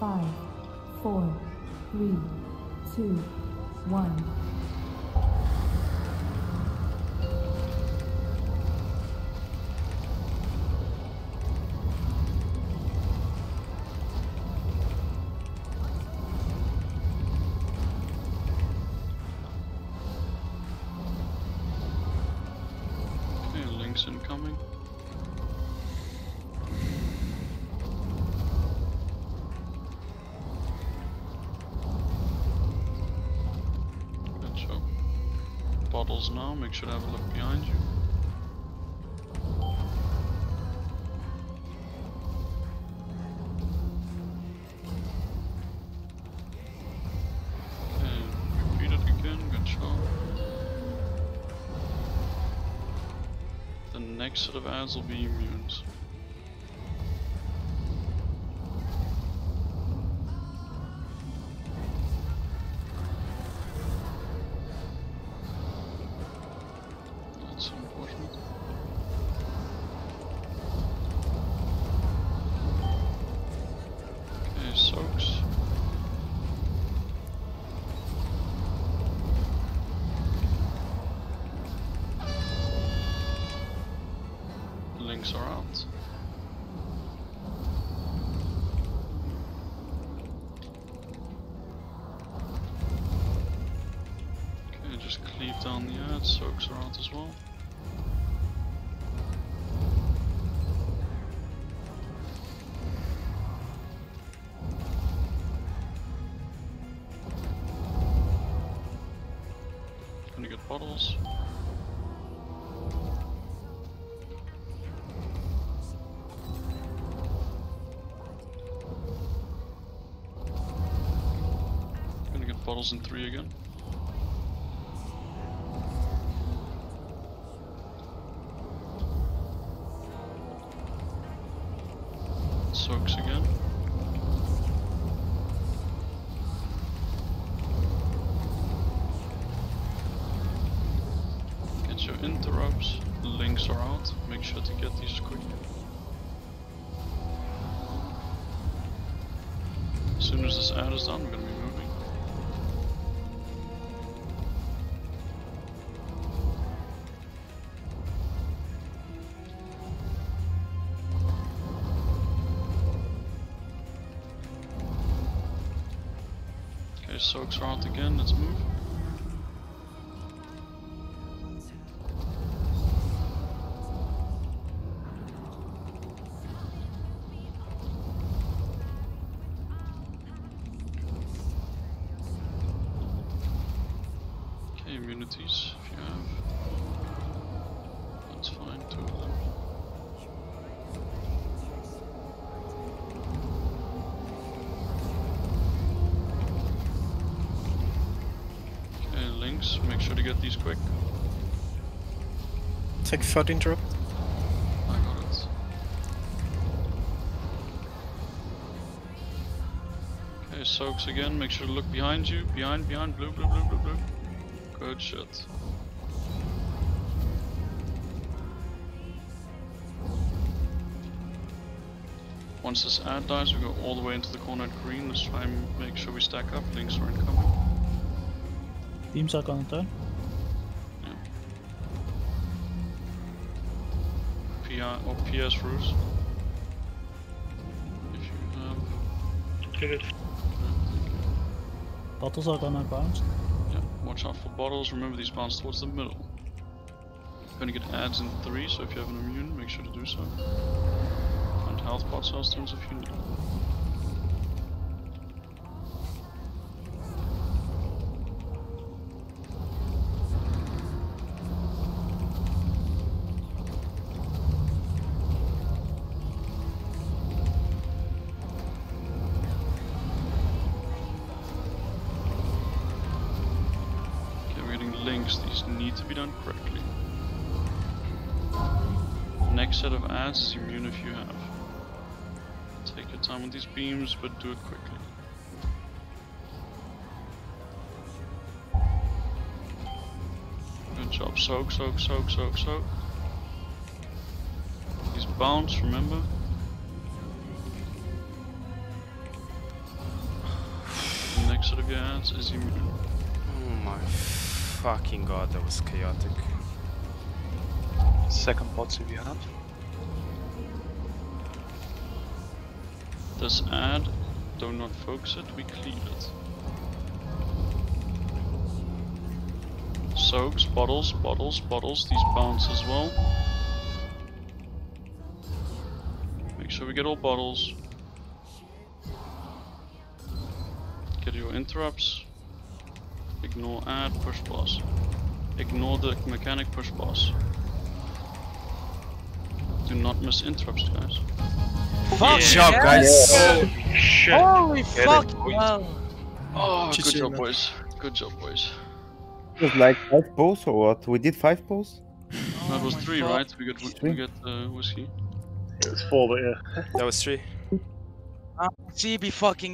Five, four, three, two, one. Okay, links incoming. Bottles now, make sure to have a look behind you. Next set of ads will be immunes. Links are. Okay, just cleave down the ad, soaks are out as well. Gonna get bottles. Bottles in three again. Soaks again. Get your interrupts. Links are out. Make sure to get these quick. As soon as this ad is done, we're gonna Okay, soaks are again, let's move. Okay, immunities, if you have. That's fine, two of them. Okay, links, make sure to get these quick. Take 13 drop. I got it. Okay, soaks again, make sure to look behind you. Behind, behind, blue, blue, blue, blue, blue. Good shit. Once this ad dies, we go all the way into the corner at green. Let's try and make sure we stack up. Links are incoming. Beams are gonna turn. Or PS roofs. If you have. Did it. Bottles are gonna bounce. Yeah, watch out for bottles. Remember these bounce towards the middle. You're Gonna get ads in three, so if you have an immune, make sure to do so. And health pot cells turns if you need. Links. These need to be done correctly. Next set of ads is immune if you have. Take your time with these beams, but do it quickly. Good job. Soak, soak, soak, soak, soak. These bounce, remember? Next set of your ads is immune. Oh my fucking god, that was chaotic. Second bots if you have. This ad, do not focus it, we clean it. Soaks, bottles, bottles, bottles, these bounce as well. Make sure we get all bottles. Get your interrupts. Ignore add, push boss. Ignore the mechanic push boss. Do not miss interrupts, guys. Fuck Good job, guys. Holy shit! Holy Get it, fuck! boys. hell. Oh, good job, boys. Good job, boys. It was like five pulls or what? We did five pulls? that was three, God. right? We got we Three. got uh, whiskey. It was four, but yeah. That was three. CB fucking